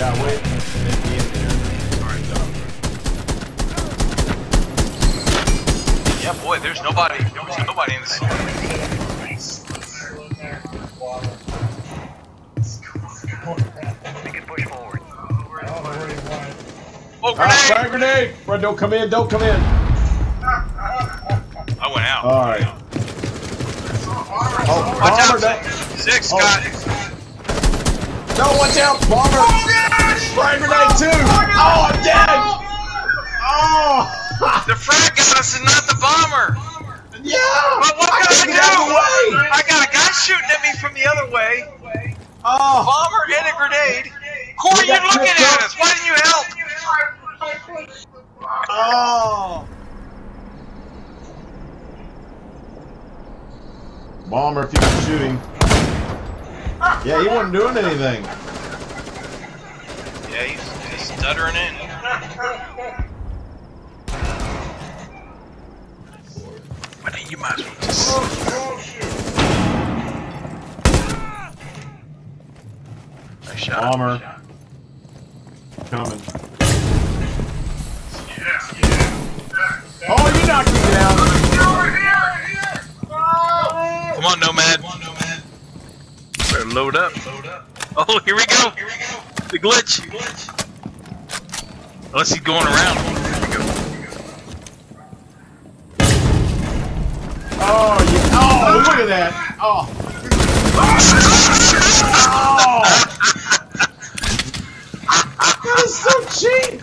Yeah, wait. At the end there. Alright, go. Yeah, boy, there's nobody. There's nobody in this. We can push forward. Oh, Ah, grenade! fire grenade! Bro, don't come in, don't come in. I went out. Alright. Oh, Watch out, down. Six, Oh. No, watch out, bomber! Fire grenade too! Oh, I'm dead! Oh! The frag and not the bomber. yeah! But what I can I get out of the do? way! I got a guy shooting at me from the other way. Oh! Bomber and a grenade. Corey, You you're looking at us. Why didn't you help? Oh! Bomber, if you were shooting. Yeah, he wasn't doing anything. Yeah, he's, he's stuttering in. But you might as well just. Oh, nice shot. Bomber. Coming. Better load up. Oh, here we go. The glitch. Unless he's going around. Here we go. Oh, yeah. Oh, look at that! Oh! Oh! That is so cheap!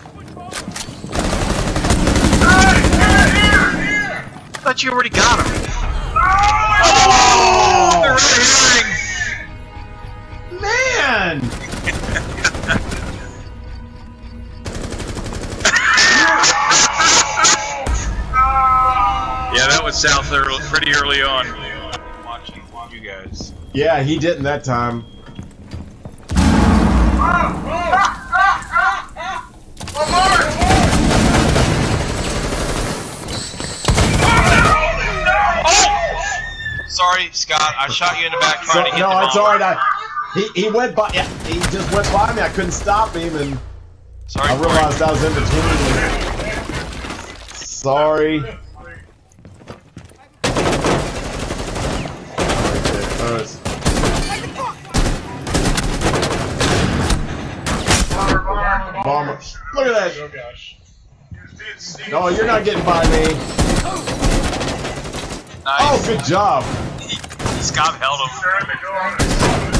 I thought you already got him. South early, pretty early on. Watching you guys. Yeah, he didn't that time. Sorry, Scott. I shot you in the back So, trying to hit no, the it's bomber. alright. I he, he went by. Yeah, he just went by me. I couldn't stop him, and Sorry, I Corey. realized I was in between. Sorry. It's- Bomber. Look at that. Oh gosh. No, you're not getting by me. Nice. Oh, good job. Scott held him.